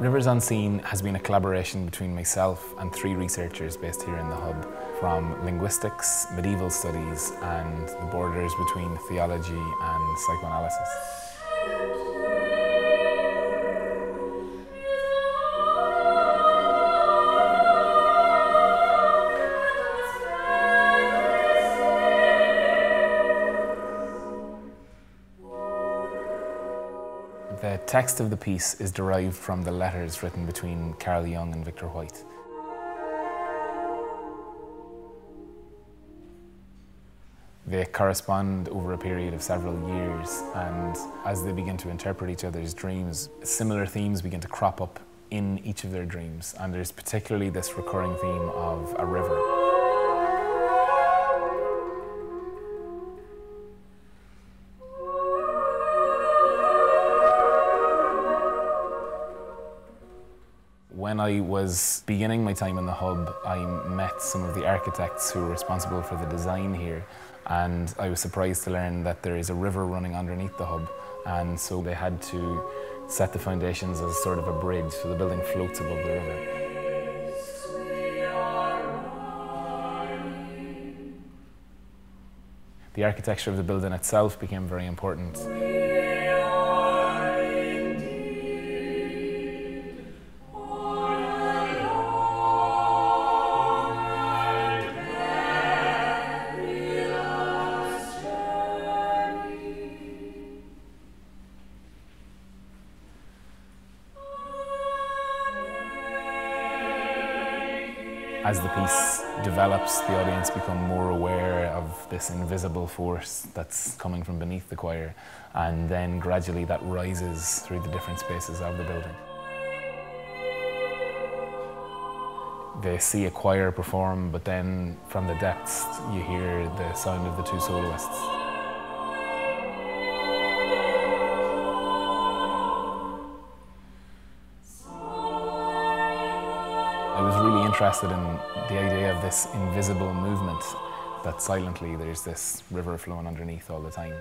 Rivers Unseen has been a collaboration between myself and three researchers based here in the Hub from linguistics, medieval studies and the borders between theology and psychoanalysis. The text of the piece is derived from the letters written between Carl Jung and Victor White. They correspond over a period of several years, and as they begin to interpret each other's dreams, similar themes begin to crop up in each of their dreams. And there's particularly this recurring theme of a river. When I was beginning my time in the hub, I met some of the architects who were responsible for the design here, and I was surprised to learn that there is a river running underneath the hub, and so they had to set the foundations as sort of a bridge, so the building floats above the river. The architecture of the building itself became very important. As the piece develops, the audience become more aware of this invisible force that's coming from beneath the choir, and then gradually that rises through the different spaces of the building. They see a choir perform, but then from the depths you hear the sound of the two soloists. Interested in the idea of this invisible movement that silently there's this river flowing underneath all the time.